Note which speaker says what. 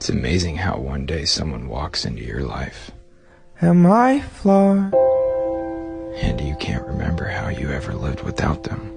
Speaker 1: It's amazing how one day someone walks into your life
Speaker 2: Am I flawed?
Speaker 1: and you can't remember how you ever lived without them.